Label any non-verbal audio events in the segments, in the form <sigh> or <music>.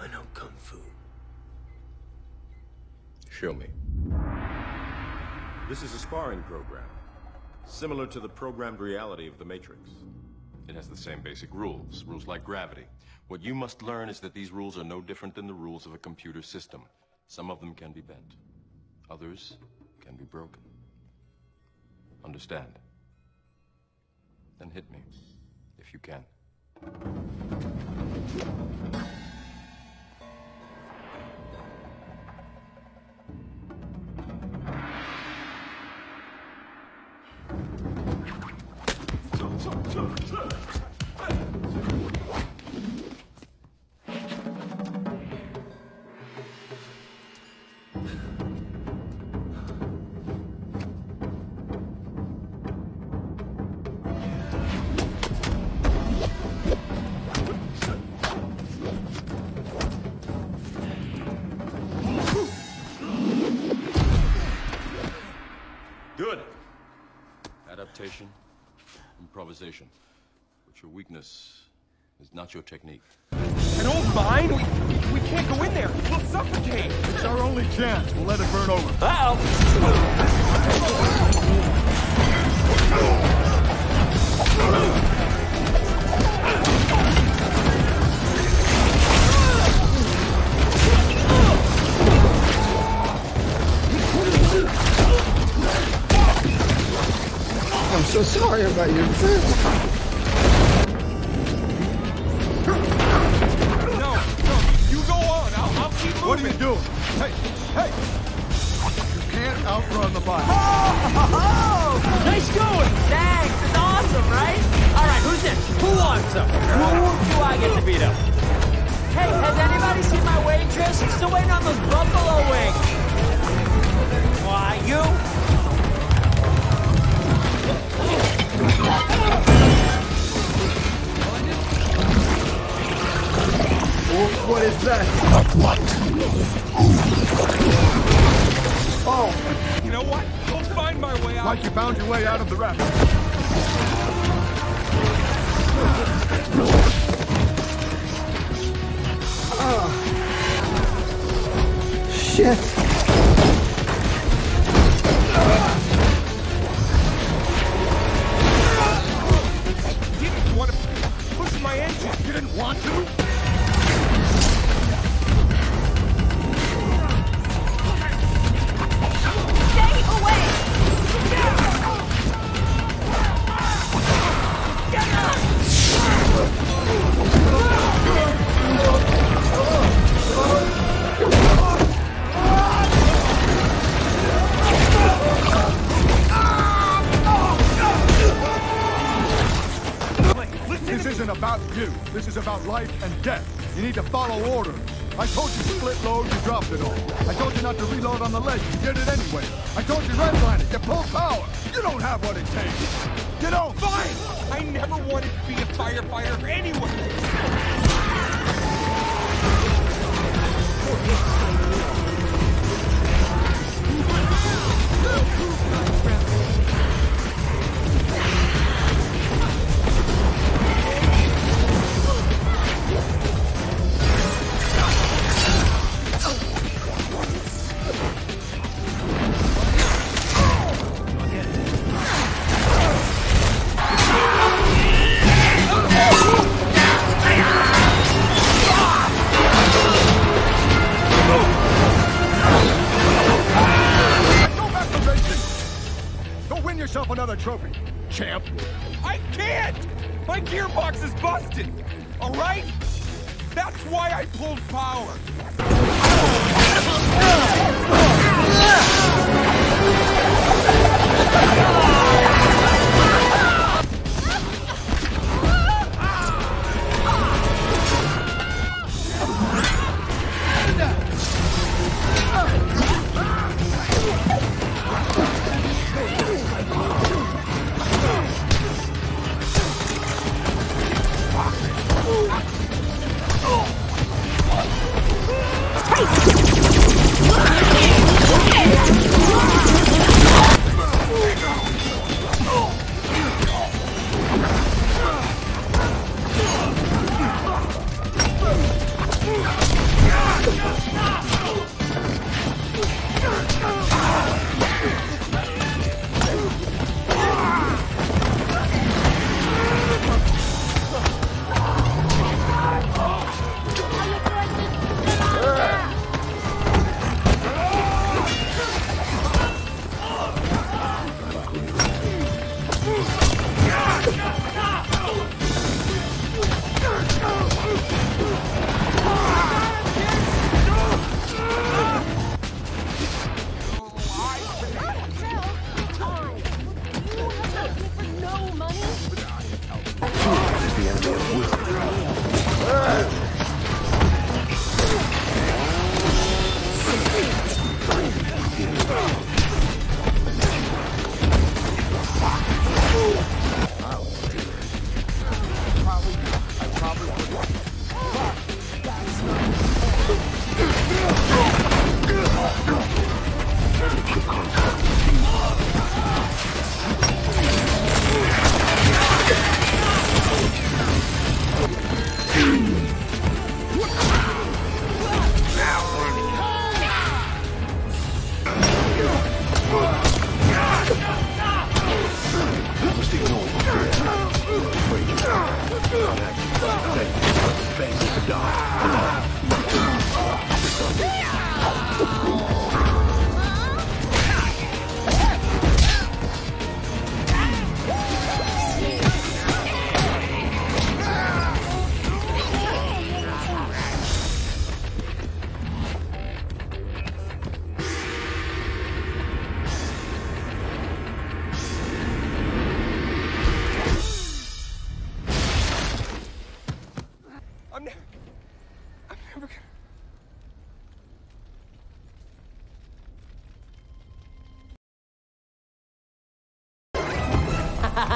I know Kung Fu. Show me. This is a sparring program, similar to the programmed reality of the Matrix. It has the same basic rules, rules like gravity. What you must learn is that these rules are no different than the rules of a computer system. Some of them can be bent. Others can be broken. Understand? Then hit me, if you can. Good. Adaptation, improvisation. But your weakness is not your technique. An old mine? We, we, we can't go in there. We'll suffocate. It's our only chance. We'll let it burn over. I'm so sorry about your trip. No, no, you go on. I'll, I'll keep moving. What are you doing? Hey, hey! You can't outrun the bike. Oh! Nice going! Thanks! It's awesome, right? Alright, who's next? Who wants them? Who do I get to beat up? Hey, has anybody seen my waitress? I'm still waiting on those buffalo wings. Why, you? What is that? Oh, You know what? I'll find my way out. Like you found your way out of the wreck. shit. This isn't about you. This is about life and death. You need to follow orders. I told you split load, you dropped it all. I told you not to reload on the ledge, you did it anyway. I told you redline it, you pulled power. You don't have what it takes. You don't. Fine! I never wanted to be a firefighter anyway. trophy, champ. I can't! My gearbox is busted, all right? That's why I pulled power. Oh. <laughs> life.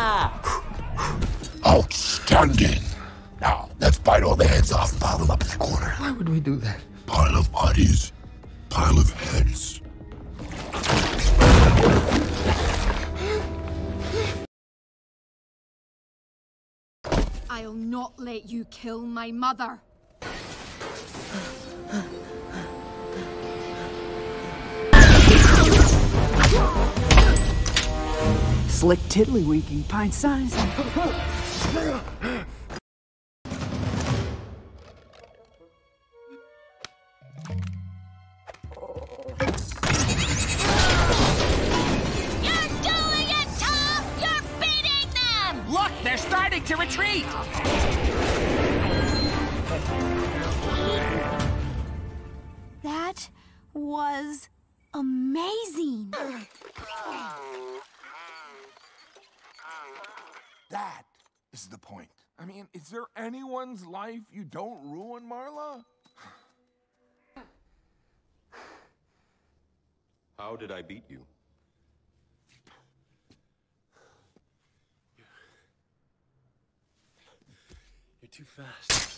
<gasps> Outstanding. Now, let's bite all the heads off and pile them up in the corner. Why would we do that? Pile of bodies. Pile of heads. I'll not let you kill my mother. <sighs> <sighs> Slick tiddlywinking, pint size. You're doing it, Tom! You're beating them! Look, they're starting to retreat! Is the point. I mean, is there anyone's life you don't ruin, Marla? How did I beat you? You're too fast.